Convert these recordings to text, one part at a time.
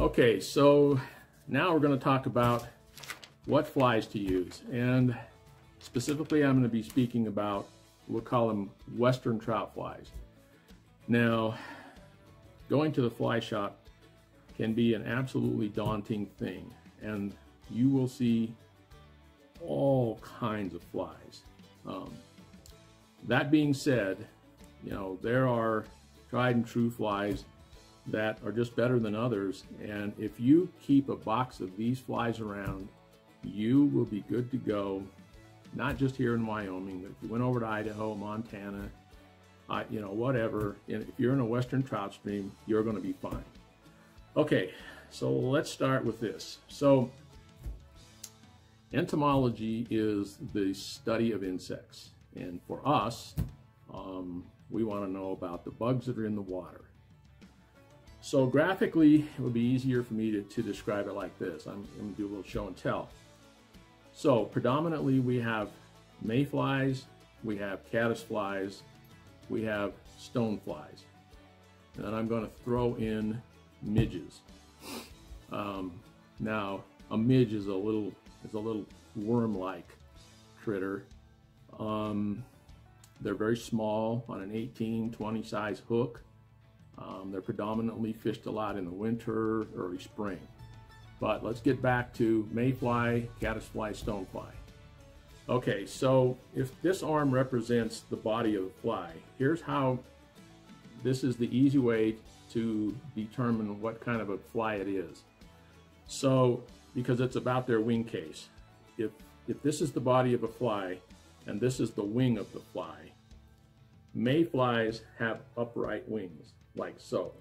Okay, so now we're going to talk about what flies to use. And specifically, I'm going to be speaking about, we'll call them Western trout flies. Now, going to the fly shop can be an absolutely daunting thing. And you will see all kinds of flies. Um, that being said, you know, there are tried and true flies that are just better than others. And if you keep a box of these flies around, you will be good to go, not just here in Wyoming, but if you went over to Idaho, Montana, uh, you know, whatever, if you're in a western trout stream, you're going to be fine. Okay, so let's start with this. So entomology is the study of insects. And for us, um, we want to know about the bugs that are in the water. So graphically, it would be easier for me to, to describe it like this. I'm, to do a little show and tell. So predominantly we have mayflies, we have caddisflies, we have stoneflies. And then I'm going to throw in midges. Um, now, a midge is a little is a little worm-like critter. Um, they're very small on an 18, 20 size hook. Um, they're predominantly fished a lot in the winter, early spring. But let's get back to mayfly, caddisfly, stonefly. Okay, so if this arm represents the body of the fly, here's how this is the easy way to determine what kind of a fly it is. So, because it's about their wing case. If, if this is the body of a fly and this is the wing of the fly, mayflies have upright wings like so.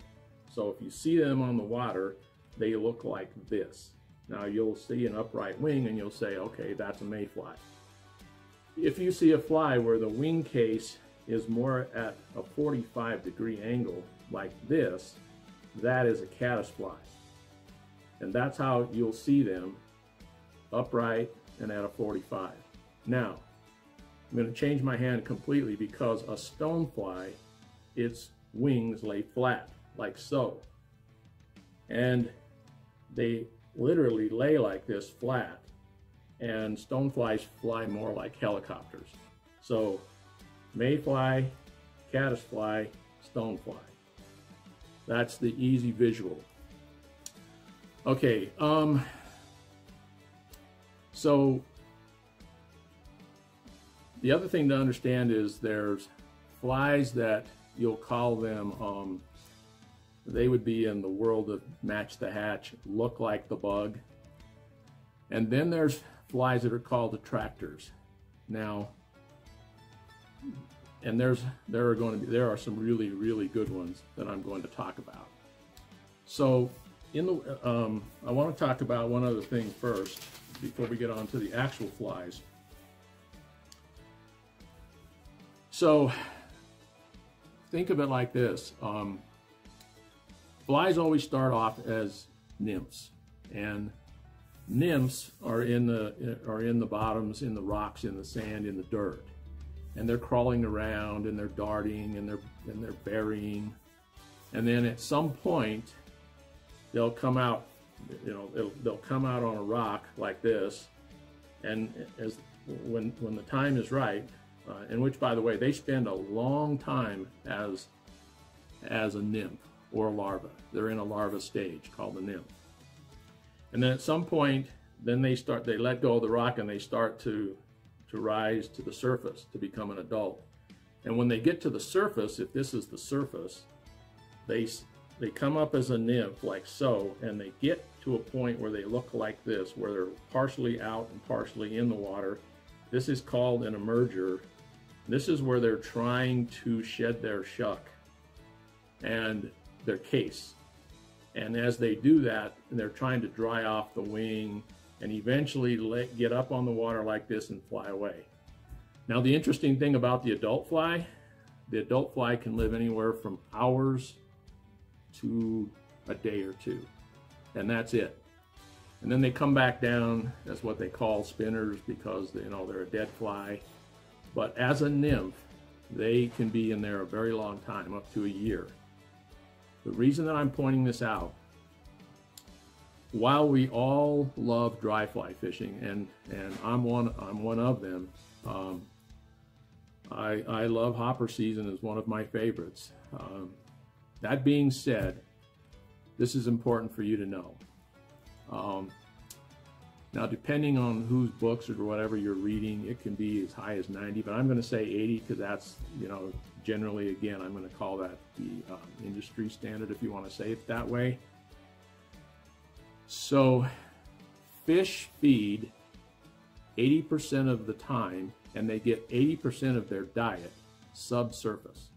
So if you see them on the water, they look like this. Now you'll see an upright wing and you'll say, okay, that's a mayfly. If you see a fly where the wing case is more at a 45 degree angle like this, that is a caddisfly. And that's how you'll see them upright and at a 45. Now, I'm going to change my hand completely because a stonefly, its wings lay flat, like so. And they literally lay like this flat. And stoneflies fly more like helicopters. So, mayfly, caddisfly, stonefly. That's the easy visual. Okay, um, so the other thing to understand is there's flies that you'll call them, um, they would be in the world of match the hatch, look like the bug. And then there's flies that are called attractors. Now, and there's there are going to be there are some really really good ones that I'm going to talk about. So in the um, I want to talk about one other thing first before we get on to the actual flies. So think of it like this. Um, flies always start off as nymphs and nymphs are in the are in the bottoms in the rocks in the sand in the dirt and they're crawling around and they're darting and they're and they're burying and then at some point they'll come out you know they'll come out on a rock like this and as when when the time is right uh, in which by the way they spend a long time as as a nymph or a larva they're in a larva stage called the nymph and then at some point then they start they let go of the rock and they start to to rise to the surface to become an adult. And when they get to the surface, if this is the surface, they, they come up as a nymph like so, and they get to a point where they look like this, where they're partially out and partially in the water. This is called an emerger. This is where they're trying to shed their shuck and their case. And as they do that, they're trying to dry off the wing and eventually let, get up on the water like this and fly away. Now the interesting thing about the adult fly, the adult fly can live anywhere from hours to a day or two, and that's it. And then they come back down as what they call spinners because you know they're a dead fly. But as a nymph, they can be in there a very long time, up to a year. The reason that I'm pointing this out while we all love dry fly fishing, and and I'm one I'm one of them. Um, I I love hopper season as one of my favorites. Um, that being said, this is important for you to know. Um, now, depending on whose books or whatever you're reading, it can be as high as 90, but I'm going to say 80 because that's, you know, generally, again, I'm going to call that the um, industry standard if you want to say it that way. So, fish feed 80% of the time and they get 80% of their diet subsurface.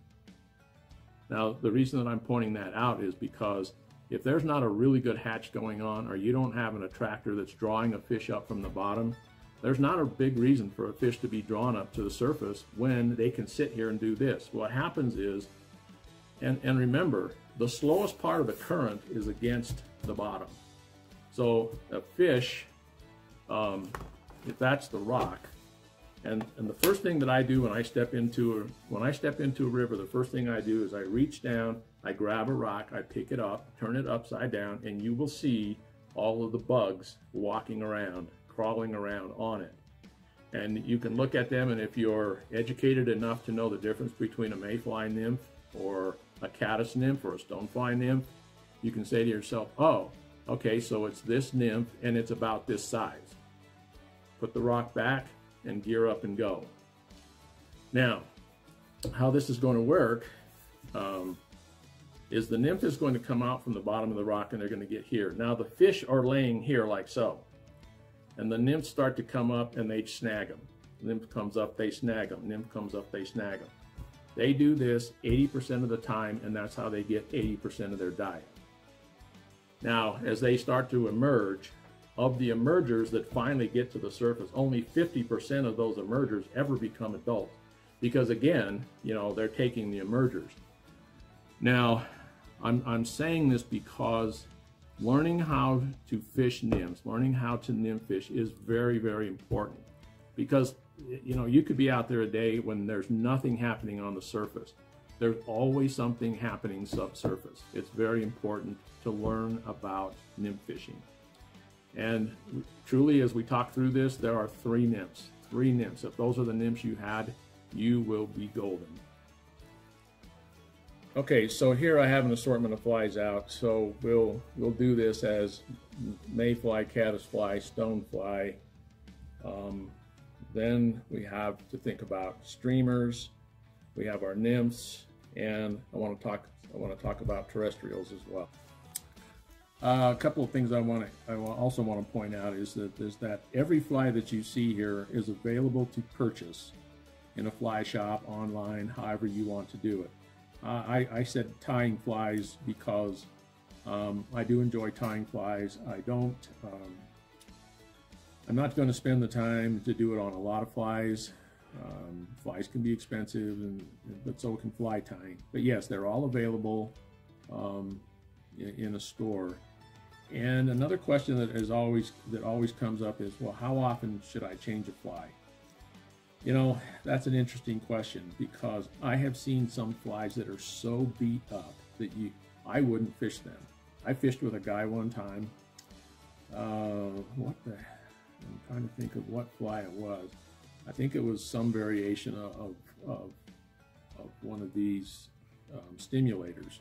Now, the reason that I'm pointing that out is because if there's not a really good hatch going on or you don't have an attractor that's drawing a fish up from the bottom, there's not a big reason for a fish to be drawn up to the surface when they can sit here and do this. What happens is, and, and remember, the slowest part of the current is against the bottom. So a fish, um, if that's the rock, and, and the first thing that I do when I step into a, when I step into a river, the first thing I do is I reach down, I grab a rock, I pick it up, turn it upside down, and you will see all of the bugs walking around, crawling around on it. And you can look at them, and if you're educated enough to know the difference between a mayfly nymph or a caddis nymph or a stonefly nymph, you can say to yourself, oh, okay, so it's this nymph and it's about this size. Put the rock back, and gear up and go. Now, how this is going to work um, is the nymph is going to come out from the bottom of the rock and they're going to get here. Now the fish are laying here like so. And the nymphs start to come up and they snag them. Nymph comes up, they snag them. Nymph comes up, they snag them. They do this 80% of the time and that's how they get 80% of their diet. Now, as they start to emerge, of the emergers that finally get to the surface, only 50% of those emergers ever become adults. Because again, you know, they're taking the emergers. Now, I'm, I'm saying this because learning how to fish nymphs, learning how to nymph fish is very, very important. Because, you know, you could be out there a day when there's nothing happening on the surface. There's always something happening subsurface. It's very important to learn about nymph fishing. And truly, as we talk through this, there are three nymphs. Three nymphs. If those are the nymphs you had, you will be golden. Okay, so here I have an assortment of flies out. So we'll we'll do this as mayfly, caddisfly, stonefly. Um, then we have to think about streamers. We have our nymphs, and I want to talk I want to talk about terrestrials as well. Uh, a couple of things I want to, I also want to point out is that is that every fly that you see here is available to purchase in a fly shop, online, however you want to do it. Uh, I, I, said tying flies because um, I do enjoy tying flies. I don't, um, I'm not going to spend the time to do it on a lot of flies. Um, flies can be expensive, and but so can fly tying. But yes, they're all available um, in, in a store. And another question that is always that always comes up is, well, how often should I change a fly? You know, that's an interesting question because I have seen some flies that are so beat up that you I wouldn't fish them. I fished with a guy one time. Uh, what the? I'm trying to think of what fly it was. I think it was some variation of of, of one of these um, stimulators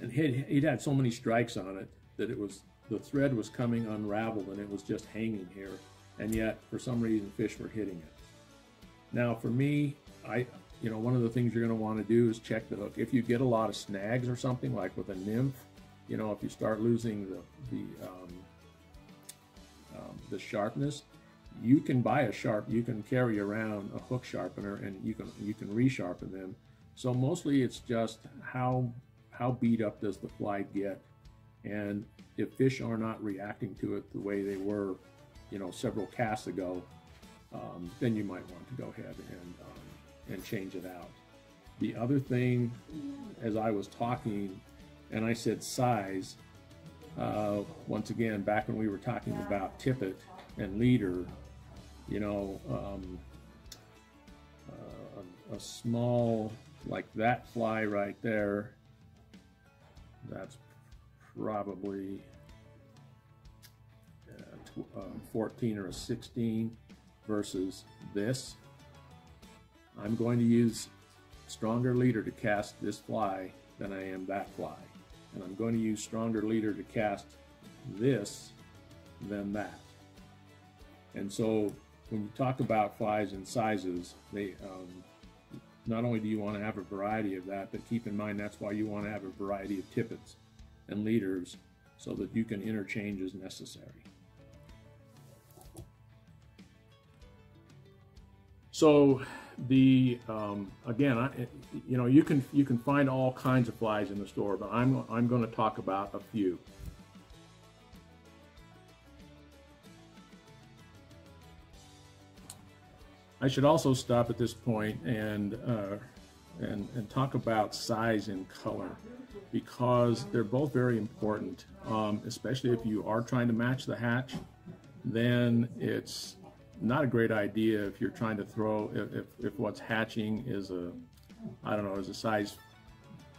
and he'd, he'd had so many strikes on it that it was the thread was coming unraveled and it was just hanging here and yet for some reason fish were hitting it. Now for me i you know one of the things you're going to want to do is check the hook. If you get a lot of snags or something like with a nymph you know if you start losing the the um, um, the sharpness you can buy a sharp you can carry around a hook sharpener and you can you can resharpen them. So mostly it's just how how beat up does the fly get? And if fish are not reacting to it the way they were, you know, several casts ago, um, then you might want to go ahead and, um, and change it out. The other thing, as I was talking, and I said size, uh, once again, back when we were talking about tippet and leader, you know, um, uh, a, a small, like that fly right there, that's probably 14 or a 16 versus this. I'm going to use stronger leader to cast this fly than I am that fly. And I'm going to use stronger leader to cast this than that. And so when you talk about flies and sizes, they um, not only do you want to have a variety of that, but keep in mind that's why you want to have a variety of tippets and leaders so that you can interchange as necessary. So the um, again, I, you know, you can you can find all kinds of flies in the store, but I'm I'm going to talk about a few. I should also stop at this point and uh, and and talk about size and color because they're both very important, um, especially if you are trying to match the hatch. Then it's not a great idea if you're trying to throw if, if what's hatching is a I don't know is a size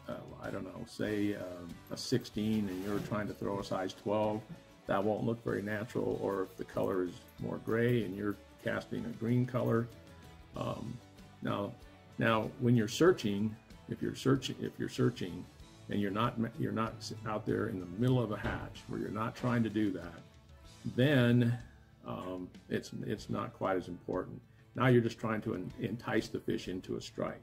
uh, I don't know say uh, a 16 and you're trying to throw a size 12 that won't look very natural. Or if the color is more gray and you're casting a green color um, now now when you're searching if you're searching if you're searching and you're not you're not out there in the middle of a hatch where you're not trying to do that then um, it's it's not quite as important. Now you're just trying to entice the fish into a strike.